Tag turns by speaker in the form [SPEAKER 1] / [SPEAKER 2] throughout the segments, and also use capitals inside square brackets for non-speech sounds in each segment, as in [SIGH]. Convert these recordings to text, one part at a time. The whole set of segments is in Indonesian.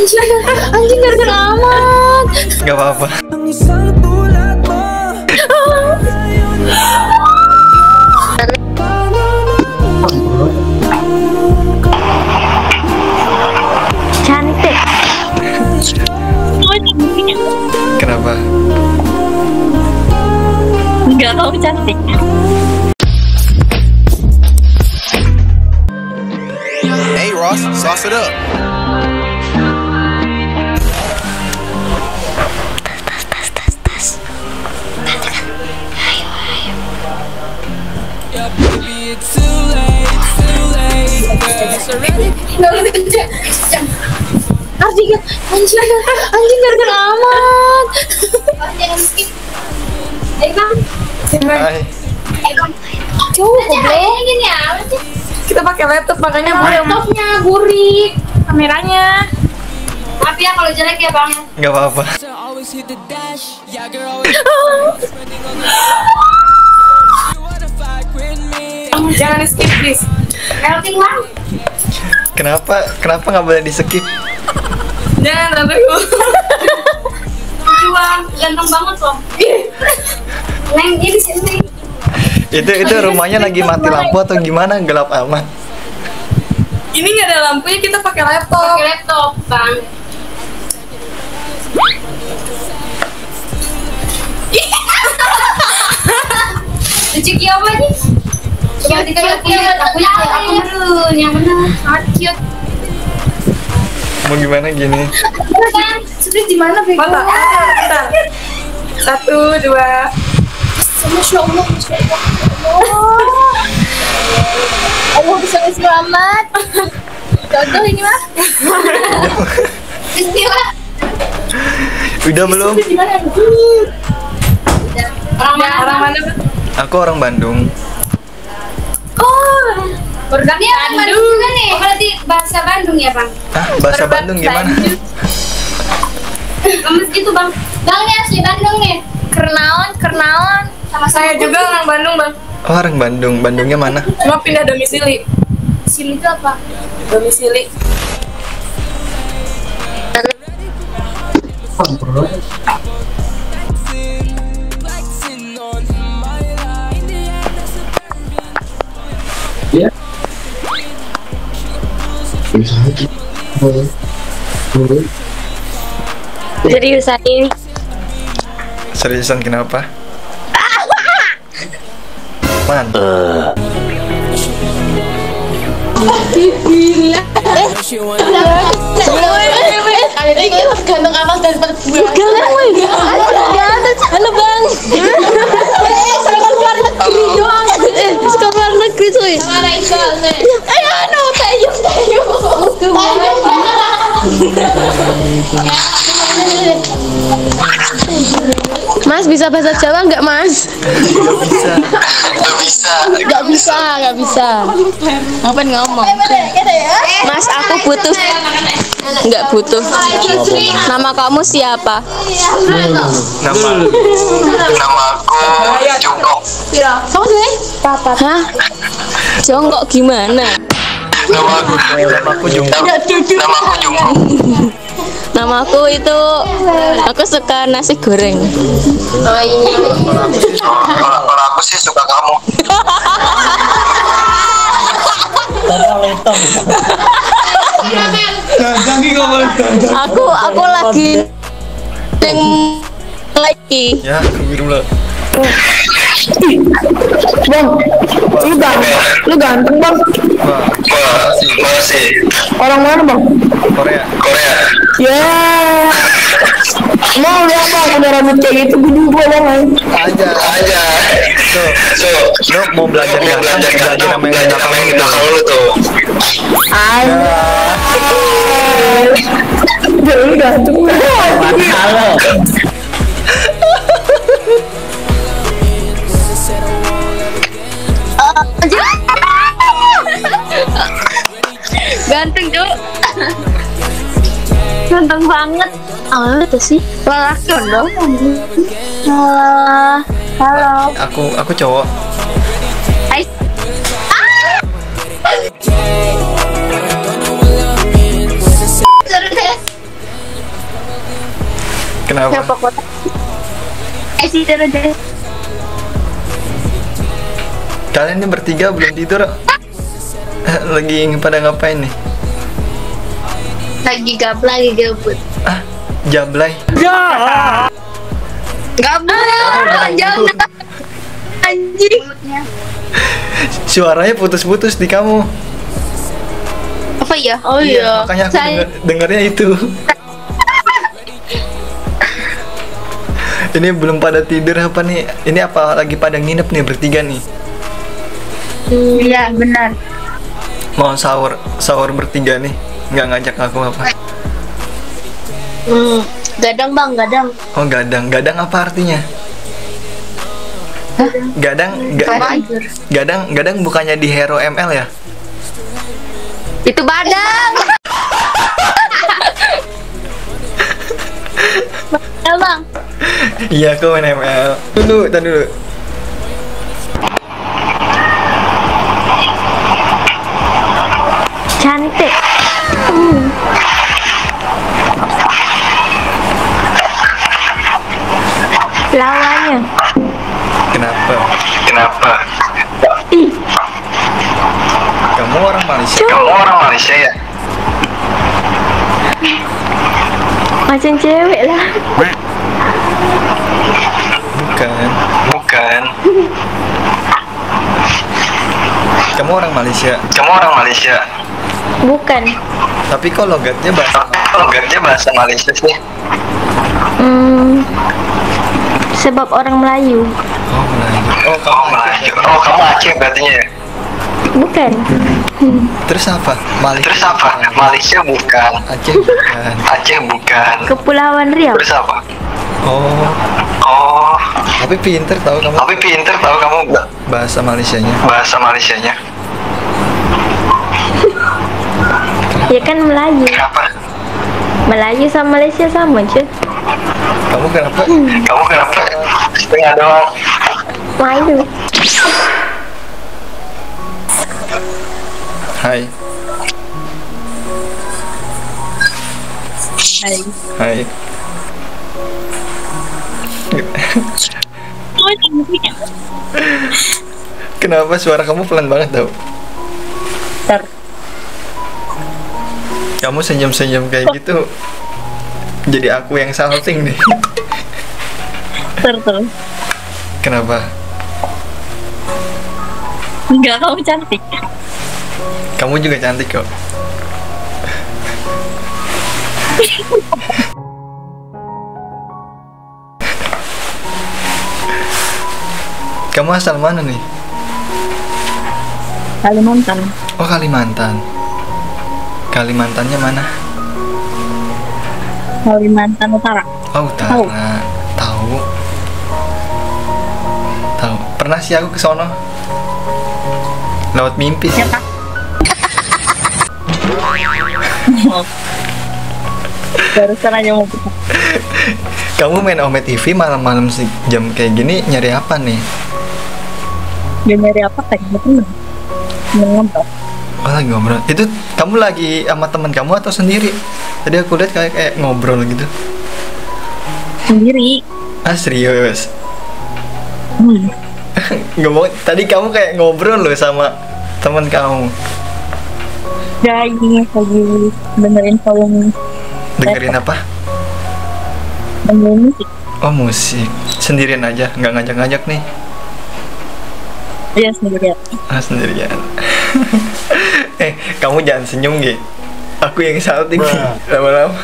[SPEAKER 1] Anjing, anjing gara-gara amat.
[SPEAKER 2] Gak apa-apa.
[SPEAKER 1] Cantik. Cantik.
[SPEAKER 2] Kenapa?
[SPEAKER 1] Enggak tahu cantik.
[SPEAKER 3] Hey Ross, sauce it up.
[SPEAKER 1] Artinya, anjing, anjing gara-gara amat.
[SPEAKER 2] Hai.
[SPEAKER 1] Cowok goblok. gini ya.
[SPEAKER 4] Kita pakai laptop makanya
[SPEAKER 1] Laptopnya burik, kameranya.
[SPEAKER 5] Maaf ya kalau jelek ya bang.
[SPEAKER 2] Gak apa-apa.
[SPEAKER 4] jangan skip please.
[SPEAKER 5] Melting bang.
[SPEAKER 2] Kenapa? Kenapa nggak boleh di skip?
[SPEAKER 4] Jangan tapi gue.
[SPEAKER 5] Lucu [LAUGHS] bang, ganteng banget loh. [LAUGHS] Neng dia di sini.
[SPEAKER 2] Itu itu rumahnya lagi mati lampu atau gimana? Gelap amat.
[SPEAKER 4] Ini nggak ada lampunya kita pakai laptop.
[SPEAKER 5] Pakai laptop bang. Lucu [LAUGHS] kia apa nih? Coba kita lihat lihat aku lihat aku dulu yang benar. Sangat cute.
[SPEAKER 2] Mau gimana gini?
[SPEAKER 5] Sebenarnya di mana bego?
[SPEAKER 4] Mata. Bentar. Satu, dua.
[SPEAKER 1] Masya Allah, Masya Allah. Allah bisa selamat. Jodoh ini mah.
[SPEAKER 5] Bismillah.
[SPEAKER 2] Udah belum?
[SPEAKER 1] Di mana?
[SPEAKER 5] Orang mana?
[SPEAKER 4] Orang?
[SPEAKER 2] Aku orang Bandung.
[SPEAKER 5] Oh, Berarti dia orang Bandung juga nih. Oh, berarti bahasa Bandung ya bang?
[SPEAKER 2] Ah, bahasa Bandung gimana?
[SPEAKER 5] Lemes gitu bang. Bang ini asli Bandung nih.
[SPEAKER 1] Kernaon, kernaon.
[SPEAKER 5] Sama
[SPEAKER 4] Saya juga orang Bandung bang.
[SPEAKER 2] Oh, orang Bandung. Bandungnya mana?
[SPEAKER 4] Cuma pindah domisili.
[SPEAKER 5] Sini itu apa?
[SPEAKER 4] Domisili.
[SPEAKER 6] Flexing
[SPEAKER 1] Jadi usahain.
[SPEAKER 2] Seriusan kenapa? Man,
[SPEAKER 1] gue. Ganteng. Halo bang. Suka luar negeri doang. Eh, luar negeri cuy. Eh, Mas bisa bahasa Jawa nggak mas?
[SPEAKER 2] bisa.
[SPEAKER 1] Nggak bisa, nggak bisa. Ngapain ngomong? Mas aku butuh nggak butuh. Nama kamu siapa?
[SPEAKER 2] Nama
[SPEAKER 7] Nama aku Jongkok.
[SPEAKER 1] Kamu sih? Papa. Hah? Jongkok gimana?
[SPEAKER 7] Nama aku
[SPEAKER 2] nama aku Jungkook.
[SPEAKER 7] Nama aku Jongkok.
[SPEAKER 1] Nama aku itu aku suka nasi goreng.
[SPEAKER 7] Kalau kalau aku sih suka kamu.
[SPEAKER 1] Aku aku lagi yang lagi.
[SPEAKER 2] Ya, Wirula.
[SPEAKER 8] Lu ganteng, lu ganteng bang.
[SPEAKER 2] Wah,
[SPEAKER 7] Wah, makasih.
[SPEAKER 8] Orang mana bang?
[SPEAKER 2] Korea.
[SPEAKER 7] Korea.
[SPEAKER 8] Ya. Mau lihat bang, ada rambut kayak gitu gue juga bang.
[SPEAKER 2] Aja.
[SPEAKER 7] Aja.
[SPEAKER 2] Tuh,
[SPEAKER 7] So,
[SPEAKER 2] lo mau belajar
[SPEAKER 7] mau belajar
[SPEAKER 2] belajar nama yang
[SPEAKER 7] belajar
[SPEAKER 2] belakang
[SPEAKER 7] yang
[SPEAKER 2] itu.
[SPEAKER 7] belakang lu tuh.
[SPEAKER 8] Jadi ganteng.
[SPEAKER 1] Ganteng tuh. [LAUGHS] Ganteng banget. Oh, itu sih. Lelaki dong. Halo. Halo.
[SPEAKER 2] Aku aku cowok.
[SPEAKER 1] Hai.
[SPEAKER 5] Deh.
[SPEAKER 2] Kenapa?
[SPEAKER 9] Siapa kota? Eh sih.
[SPEAKER 2] Kalian ini bertiga belum tidur? [LAUGHS] Lagi pada ngapain nih?
[SPEAKER 10] Lagi gabut, lagi gabut.
[SPEAKER 2] Ah, jablay.
[SPEAKER 10] Gabut. Jangan. Anjing.
[SPEAKER 2] Suaranya putus-putus di kamu.
[SPEAKER 10] Apa ya? Oh iya.
[SPEAKER 2] Makanya aku
[SPEAKER 10] Saya-
[SPEAKER 2] denger, dengernya itu. [LAUGHS] Ini belum pada tidur apa nih? Ini apa lagi pada nginep nih bertiga nih?
[SPEAKER 9] Iya benar.
[SPEAKER 2] Mau sahur sahur bertiga nih? Nggak ngajak aku apa?
[SPEAKER 10] Hmm, gadang bang, gadang.
[SPEAKER 2] Oh gadang, gadang apa artinya? Gadang, ga- gadang, gadang bukannya di Hero ML ya?
[SPEAKER 10] Itu badang. [LAUGHS] Ya bang.
[SPEAKER 2] Iya aku main ML. Dulu, tadi dulu. Malaysia?
[SPEAKER 7] Kamu orang Malaysia ya?
[SPEAKER 9] Macam cewek lah.
[SPEAKER 2] Bukan.
[SPEAKER 7] Bukan.
[SPEAKER 2] Kamu orang Malaysia.
[SPEAKER 7] Kamu orang Malaysia.
[SPEAKER 9] Bukan.
[SPEAKER 2] Tapi kok logatnya bahasa
[SPEAKER 7] Logatnya bahasa Malaysia sih.
[SPEAKER 9] Hmm, sebab orang Melayu.
[SPEAKER 2] Oh Melayu. Oh
[SPEAKER 7] Oh,
[SPEAKER 2] kamu
[SPEAKER 7] Melayu. Oh, kamu Aceh berartinya ya?
[SPEAKER 9] Bukan.
[SPEAKER 2] Terus apa? Malaysia.
[SPEAKER 7] Terus apa? Malaysia bukan.
[SPEAKER 2] Aceh bukan.
[SPEAKER 7] Aceh bukan.
[SPEAKER 9] Kepulauan Riau.
[SPEAKER 7] Terus apa?
[SPEAKER 2] Oh,
[SPEAKER 7] Oh,
[SPEAKER 2] tapi pinter tahu kamu
[SPEAKER 7] tapi pinter tahu kamu
[SPEAKER 2] bahasa Malaysianya.
[SPEAKER 7] bahasa Malaysianya.
[SPEAKER 9] Ya kan Melayu.
[SPEAKER 7] Kenapa?
[SPEAKER 9] Melayu sama Malaysia sama cuy.
[SPEAKER 2] Kamu kenapa?
[SPEAKER 7] Kamu kenapa? Setengah doang.
[SPEAKER 9] Melayu.
[SPEAKER 2] Hai. Hai. Kenapa suara kamu pelan banget tau?
[SPEAKER 9] Ter.
[SPEAKER 2] Kamu senyum-senyum kayak gitu Jadi aku yang salting nih
[SPEAKER 10] Ter ter.
[SPEAKER 2] Kenapa?
[SPEAKER 10] Enggak kamu cantik.
[SPEAKER 2] Kamu juga cantik kok Kamu asal mana nih?
[SPEAKER 10] Kalimantan.
[SPEAKER 2] Oh Kalimantan Kalimantannya mana?
[SPEAKER 10] Kalimantan Utara.
[SPEAKER 2] Oh utara
[SPEAKER 10] Tahu.
[SPEAKER 2] Tahu Tahu Pernah sih aku ke sono Lewat mimpi sih [LAUGHS]
[SPEAKER 10] Barusan aja mau.
[SPEAKER 2] Kamu main Ome TV malam-malam sih jam kayak gini nyari apa nih?
[SPEAKER 10] Dia nyari apa tadi? Temen. Ngobrol.
[SPEAKER 2] Oh lagi ngobrol. Itu kamu lagi sama teman kamu atau sendiri? Tadi aku lihat kayak kayak ngobrol gitu.
[SPEAKER 10] Sendiri.
[SPEAKER 2] Ah serius?
[SPEAKER 10] Hmm. [LAUGHS]
[SPEAKER 2] Mau. Tadi kamu kayak ngobrol loh sama teman kamu.
[SPEAKER 10] Ya ini lagi dengerin volume
[SPEAKER 2] Dengerin apa?
[SPEAKER 10] dengerin musik.
[SPEAKER 2] Oh musik. Sendirian aja, nggak ngajak-ngajak nih.
[SPEAKER 10] Iya sendirian.
[SPEAKER 2] Ah sendirian. [LAUGHS] eh kamu jangan senyum gitu. Aku yang salting nih lama-lama.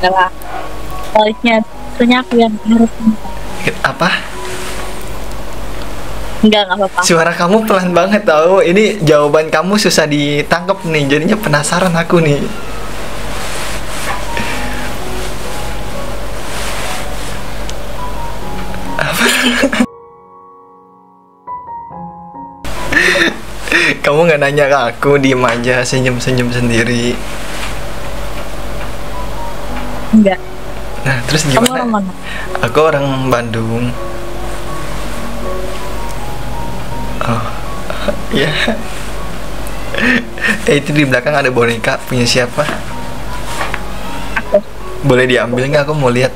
[SPEAKER 10] Enggak lah. Soalnya soalnya aku yang harus
[SPEAKER 2] Apa?
[SPEAKER 10] Enggak enggak apa-apa.
[SPEAKER 2] Suara kamu pelan banget tau Ini jawaban kamu susah ditangkap nih Jadinya penasaran aku nih Apa? kamu nggak nanya ke aku Diem aja senyum-senyum sendiri
[SPEAKER 10] Enggak.
[SPEAKER 2] Nah terus
[SPEAKER 10] Kamu
[SPEAKER 2] gimana?
[SPEAKER 10] orang mana?
[SPEAKER 2] Aku orang Bandung Iya Eh itu di belakang ada boneka Punya siapa? Boleh diambil nggak? Aku mau lihat.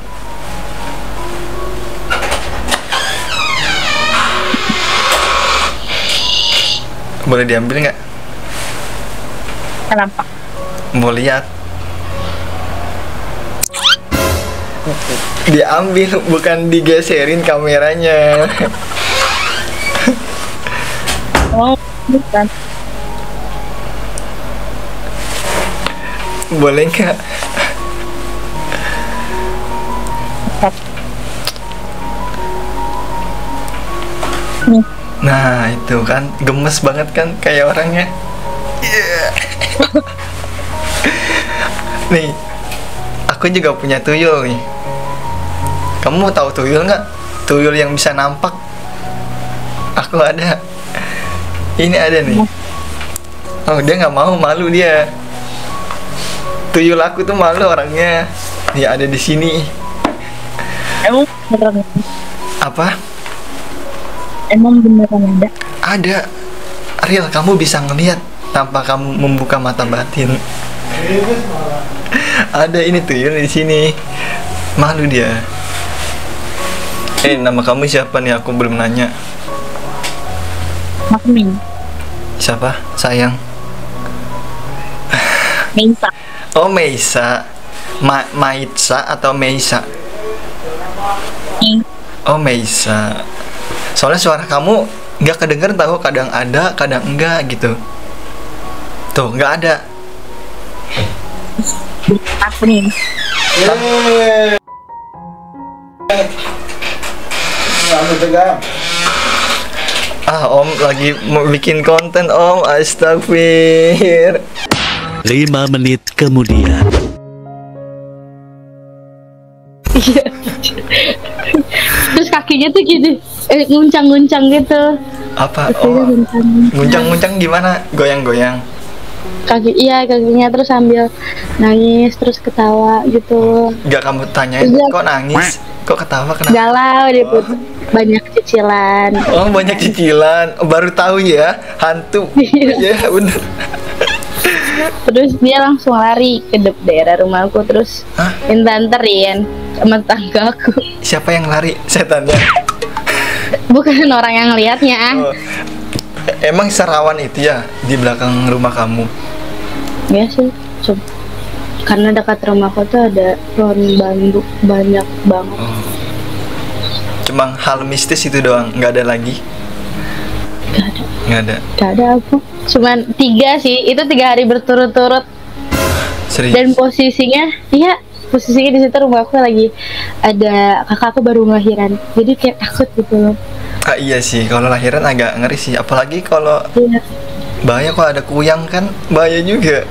[SPEAKER 2] Boleh diambil nggak?
[SPEAKER 8] Kenapa?
[SPEAKER 2] Mau lihat. Diambil bukan digeserin kameranya.
[SPEAKER 8] Oh, bukan.
[SPEAKER 2] Boleh nggak? Nah itu kan gemes banget kan kayak orangnya. Iya. [LAUGHS] nih, aku juga punya tuyul nih. Kamu tahu tuyul nggak? Tuyul yang bisa nampak. Aku ada. Ini ada nih. Oh dia nggak mau, malu dia. Tuyul aku tuh malu orangnya. Ya ada di sini.
[SPEAKER 8] Emang beneran
[SPEAKER 2] Apa?
[SPEAKER 8] Emang beneran ada?
[SPEAKER 2] Ada. Real, kamu bisa ngelihat tanpa kamu membuka mata batin. Ada ini tuyul di sini. Malu dia. Eh, nama kamu siapa nih? Aku belum nanya. Siapa? Sayang.
[SPEAKER 8] Meisa.
[SPEAKER 2] Oh, Meisa. Ma Maitsa atau Meisa?
[SPEAKER 8] Nih.
[SPEAKER 2] Oh, Meisa. Soalnya suara kamu nggak kedenger tahu kadang ada, kadang enggak gitu. Tuh, nggak ada.
[SPEAKER 8] Makmin.
[SPEAKER 2] Ah, Om lagi mau bikin konten, Om. Astagfir.
[SPEAKER 11] Lima menit kemudian.
[SPEAKER 12] Iya. Terus kakinya tuh gini, eh, nguncang-nguncang gitu.
[SPEAKER 2] Apa? Oh,
[SPEAKER 12] nguncang.
[SPEAKER 2] nguncang-nguncang gimana? Goyang-goyang.
[SPEAKER 12] Kaki, iya kakinya terus sambil nangis terus ketawa gitu.
[SPEAKER 2] Nggak kamu tanyain,
[SPEAKER 12] Iya.
[SPEAKER 2] kok nangis? Kok ketawa? Kenapa?
[SPEAKER 12] Galau dia pun banyak cicilan.
[SPEAKER 2] Oh, banyak cicilan. Oh, baru tahu ya, hantu. [LAUGHS]
[SPEAKER 12] Iya.
[SPEAKER 2] Ya, bener.
[SPEAKER 12] Terus dia langsung lari ke daerah rumahku terus
[SPEAKER 2] Hah?
[SPEAKER 12] minta anterin sama tangga aku.
[SPEAKER 2] Siapa yang lari? Setannya.
[SPEAKER 12] Bukan orang yang lihatnya. ah.
[SPEAKER 2] Oh. Emang serawan itu ya di belakang rumah kamu?
[SPEAKER 12] Ya sih. Coba. Karena dekat rumahku tuh ada pohon bambu banyak banget.
[SPEAKER 2] Cuma hal mistis itu doang, nggak ada lagi.
[SPEAKER 12] Gak ada.
[SPEAKER 2] Nggak ada.
[SPEAKER 12] Gak ada apa. Cuman tiga sih. Itu tiga hari berturut-turut.
[SPEAKER 2] Serius.
[SPEAKER 12] Dan posisinya, iya posisinya di situ rumahku lagi ada kakakku baru ngelahiran. Jadi kayak takut gitu loh.
[SPEAKER 2] Ah, iya sih, kalau lahiran agak ngeri sih. Apalagi kalau
[SPEAKER 12] Iya.
[SPEAKER 2] Bahaya kalau ada kuyang kan, bahaya juga.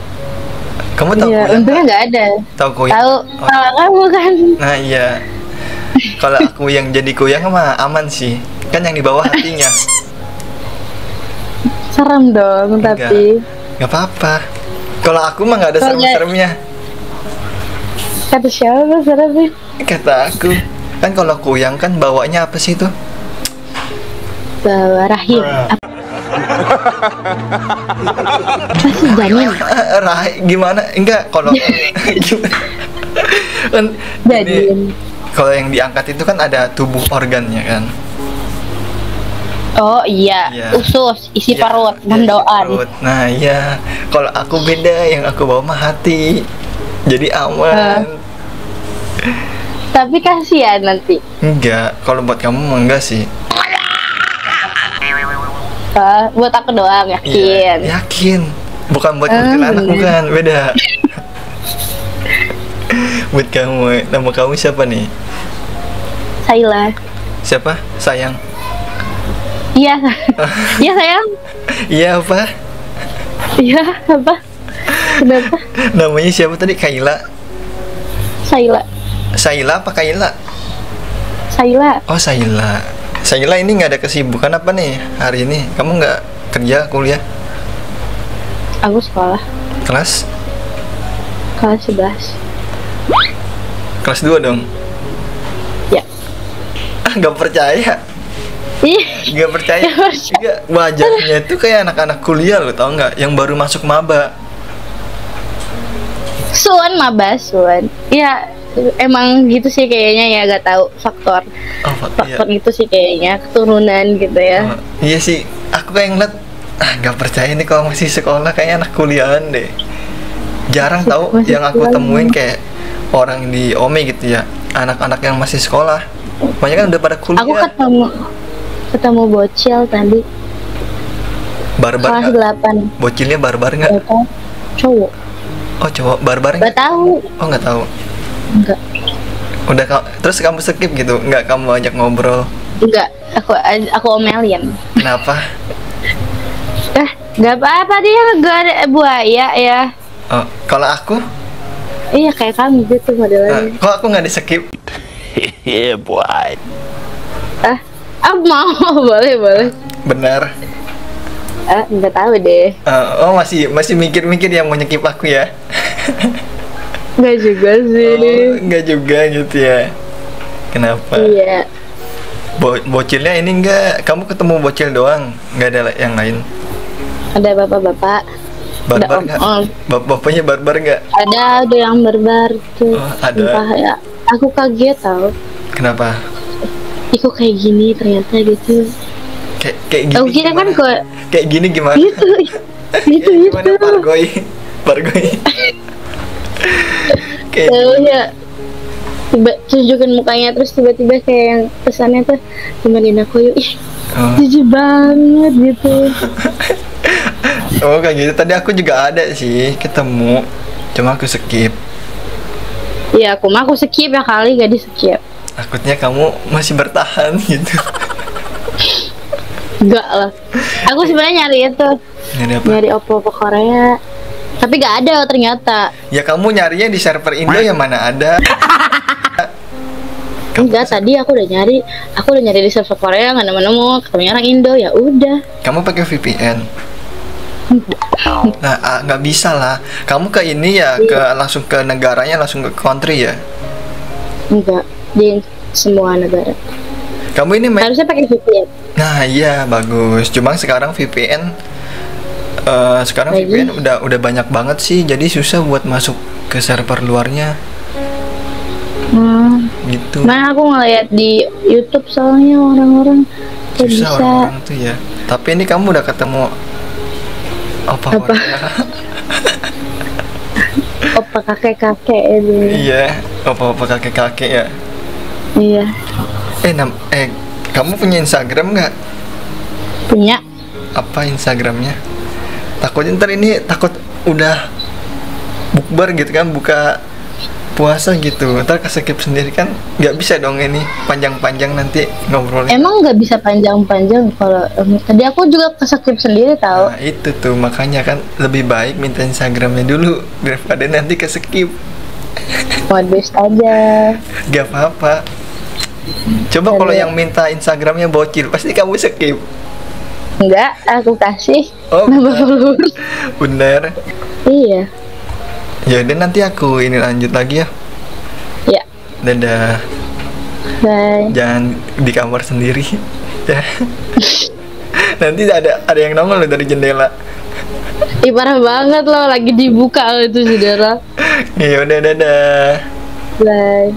[SPEAKER 2] Kamu tahu
[SPEAKER 12] Iya,
[SPEAKER 2] kuyang?
[SPEAKER 12] untungnya
[SPEAKER 2] nggak?
[SPEAKER 12] nggak ada.
[SPEAKER 2] Tahu kuyang?
[SPEAKER 12] Tahu,
[SPEAKER 2] Oh.
[SPEAKER 12] kalau kamu kan.
[SPEAKER 2] Nah iya. Kalau [LAUGHS] aku yang jadi kuyang mah aman sih. Kan yang di bawah hatinya.
[SPEAKER 12] Serem dong,
[SPEAKER 2] Enggak.
[SPEAKER 12] tapi
[SPEAKER 2] Gak apa-apa. Kalau aku mah nggak ada
[SPEAKER 12] nggak-
[SPEAKER 2] serem-seremnya.
[SPEAKER 12] kata siapa serem sih?
[SPEAKER 2] Kata aku. Kan kalau kuyang kan bawanya apa sih itu?
[SPEAKER 12] Bawa rahim. Apa? Masih janin.
[SPEAKER 2] Ah, Rai gimana? Enggak kalau kan
[SPEAKER 12] Jadi-
[SPEAKER 2] kalau yang diangkat itu kan ada tubuh organnya kan.
[SPEAKER 12] Oh iya,
[SPEAKER 2] Iya.
[SPEAKER 12] usus, isi
[SPEAKER 2] Iya,
[SPEAKER 12] parut,
[SPEAKER 2] iya,
[SPEAKER 12] mendoan.
[SPEAKER 2] perut. Nah iya, kalau aku beda, yang aku bawa mah hati. Jadi aman.
[SPEAKER 12] Tapi kasihan nanti.
[SPEAKER 2] Enggak, kalau buat kamu enggak sih.
[SPEAKER 12] Ah, buat aku doang,
[SPEAKER 2] Iya,
[SPEAKER 12] yakin.
[SPEAKER 2] yakin. Bukan buat
[SPEAKER 12] Ah,
[SPEAKER 2] kuntilanak,
[SPEAKER 12] bener.
[SPEAKER 2] bukan, beda. buat kamu, nama kamu siapa nih?
[SPEAKER 12] Saila.
[SPEAKER 2] Siapa? Sayang.
[SPEAKER 12] Iya, [LAUGHS] iya sayang.
[SPEAKER 2] Iya apa?
[SPEAKER 12] Iya apa? Kenapa?
[SPEAKER 2] Namanya siapa tadi? Kaila.
[SPEAKER 12] Saila,
[SPEAKER 2] Saila apa Kaila?
[SPEAKER 12] Saila.
[SPEAKER 2] Oh Saila. Saila ini nggak ada kesibukan apa nih hari ini? Kamu nggak kerja, kuliah,
[SPEAKER 12] Aku sekolah
[SPEAKER 2] kelas?
[SPEAKER 12] kelas 11
[SPEAKER 2] Kelas 2 dong?
[SPEAKER 12] Ya.
[SPEAKER 2] Ah, nggak percaya.
[SPEAKER 12] Ih,
[SPEAKER 2] Nggak percaya. [LAUGHS]
[SPEAKER 12] Nggak.
[SPEAKER 2] Nggak, wajahnya itu kayak anak-anak kuliah lo tau nggak? Yang baru masuk maba.
[SPEAKER 12] Sun maba Sun. Ya emang gitu sih kayaknya ya gak tahu faktor
[SPEAKER 2] Oh, Pak, iya.
[SPEAKER 12] faktor itu sih kayaknya keturunan gitu ya
[SPEAKER 2] Oh, iya sih, aku kayak ngeliat ah nggak percaya nih kalau masih sekolah kayak anak kuliahan deh. Jarang tahu
[SPEAKER 12] Masih
[SPEAKER 2] yang aku temuin kayak orang di Ome gitu ya, anak-anak yang masih sekolah. Banyak kan udah pada kuliah.
[SPEAKER 12] aku ketemu ketemu bocil tadi
[SPEAKER 2] barbar
[SPEAKER 12] kelas? 8
[SPEAKER 2] Bocilnya barbar nggak?
[SPEAKER 12] Cowok
[SPEAKER 2] Oh cowok barbar nggak?
[SPEAKER 12] gak tahu
[SPEAKER 2] Oh nggak tahu.
[SPEAKER 12] Enggak
[SPEAKER 2] Udah ka- terus kamu skip gitu, nggak kamu ajak ngobrol.
[SPEAKER 12] enggak aku aku omelin
[SPEAKER 2] Kenapa? [LAUGHS]
[SPEAKER 12] eh gak apa-apa dia gak ada buaya ya
[SPEAKER 2] Oh, kalau aku,
[SPEAKER 12] iya kayak kamu gitu
[SPEAKER 2] nah,
[SPEAKER 12] modelannya
[SPEAKER 2] kok aku nggak di skip?
[SPEAKER 11] Yeah, boy.
[SPEAKER 12] ah ah mau [LAUGHS] boleh boleh
[SPEAKER 2] Benar.
[SPEAKER 12] ah nggak tahu deh
[SPEAKER 2] Eh, oh masih masih mikir-mikir yang mau nyekip aku ya? [LAUGHS]
[SPEAKER 12] nggak juga sih
[SPEAKER 2] Oh, enggak juga gitu ya. Kenapa?
[SPEAKER 12] iya
[SPEAKER 2] Bo bocilnya ini enggak, kamu ketemu bocil doang, enggak ada yang lain.
[SPEAKER 12] ada bapak-bapak
[SPEAKER 2] Barbar
[SPEAKER 12] om.
[SPEAKER 2] Bap- Bapaknya barbar enggak?
[SPEAKER 12] ada ada yang berbar tuh
[SPEAKER 2] Oh, ada.
[SPEAKER 12] Entah ya aku kaget tau
[SPEAKER 2] Kenapa?
[SPEAKER 12] Kok kayak gini ternyata gitu
[SPEAKER 2] Kayak kayak gini.
[SPEAKER 12] Aku kira kan kok
[SPEAKER 2] kayak gini gimana?
[SPEAKER 12] gitu [LAUGHS] gitu
[SPEAKER 2] gimana
[SPEAKER 12] gitu
[SPEAKER 2] Bargoy? [LAUGHS] Kayak
[SPEAKER 12] ya tiba tunjukin mukanya terus tiba-tiba kayak yang pesannya tuh temenin aku yuk ih
[SPEAKER 2] Oh.
[SPEAKER 12] jijik banget gitu [LAUGHS]
[SPEAKER 2] oh, kayak gitu. Tadi aku juga ada sih ketemu. Cuma aku skip.
[SPEAKER 12] ya aku mah aku skip ya kali gak di skip
[SPEAKER 2] Takutnya kamu masih bertahan [LAUGHS] gitu.
[SPEAKER 12] enggak lah aku sebenarnya nyari itu
[SPEAKER 2] Nyari apa?
[SPEAKER 12] nyari opo-opo Korea tapi gak ada ternyata
[SPEAKER 2] Ya kamu nyarinya di server Indo yang mana ada? Kamu- [LAUGHS]
[SPEAKER 12] enggak tadi aku udah nyari aku udah nyari di server Korea nggak nemu-nemu ketemunya orang Indo ya udah
[SPEAKER 2] Kamu pakai VPN? Nah, ah, nggak bisa lah. Kamu ke ini ya, ke langsung ke negaranya, langsung ke country ya.
[SPEAKER 12] enggak di semua negara
[SPEAKER 2] Kamu ini main.
[SPEAKER 12] harusnya pakai VPN
[SPEAKER 2] Nah, iya bagus. Cuma sekarang VPN eh, sekarang
[SPEAKER 12] Lagi?
[SPEAKER 2] VPN udah udah banyak banget sih, jadi susah buat masuk ke server luarnya
[SPEAKER 12] hmm.
[SPEAKER 2] gitu.
[SPEAKER 12] Nah aku ngeliat di YouTube soalnya orang-orang
[SPEAKER 2] Susah
[SPEAKER 12] bisa
[SPEAKER 2] orang-orang tuh ya. Tapi ini kamu udah ketemu apa?
[SPEAKER 12] Apa? [LAUGHS] Opa kakek-kakek itu.
[SPEAKER 2] iya, apa-apa kakek-kakek ya.
[SPEAKER 12] Iya
[SPEAKER 2] Eh, nam eh kamu punya Instagram nggak?
[SPEAKER 12] punya.
[SPEAKER 2] apa Instagramnya takutnya ntar ini takut udah bukber gitu kan buka puasa gitu. Ntar kesekip sendiri kan nggak bisa dong ini panjang-panjang nanti ngobrolnya.
[SPEAKER 12] Emang nggak bisa panjang-panjang kalau em, tadi aku juga kesakip sendiri tahu.
[SPEAKER 2] nah itu tuh makanya kan lebih baik minta Instagramnya dulu daripada nanti kesekip
[SPEAKER 12] Modest aja.
[SPEAKER 2] gak apa-apa. Coba kalau yang minta Instagramnya bocil pasti kamu skip
[SPEAKER 12] Enggak, aku kasih
[SPEAKER 2] oh
[SPEAKER 12] nambah
[SPEAKER 2] benar.
[SPEAKER 12] followers.
[SPEAKER 2] bener
[SPEAKER 12] Iya.
[SPEAKER 2] ya udah nanti aku ini lanjut lagi ya
[SPEAKER 12] Ya.
[SPEAKER 2] dadah
[SPEAKER 12] Bye.
[SPEAKER 2] jangan di kamar sendiri [LAUGHS] ya nanti ada ada yang nongol loh dari jendela
[SPEAKER 12] Ih parah banget loh lagi dibuka loh itu saudara. [LAUGHS]
[SPEAKER 2] ya udah dadah
[SPEAKER 12] Bye.